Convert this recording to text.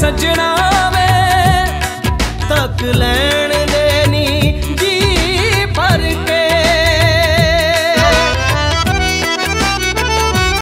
ਸਜਣਾ ਵੇ ਤੱਕ ਲੈਣ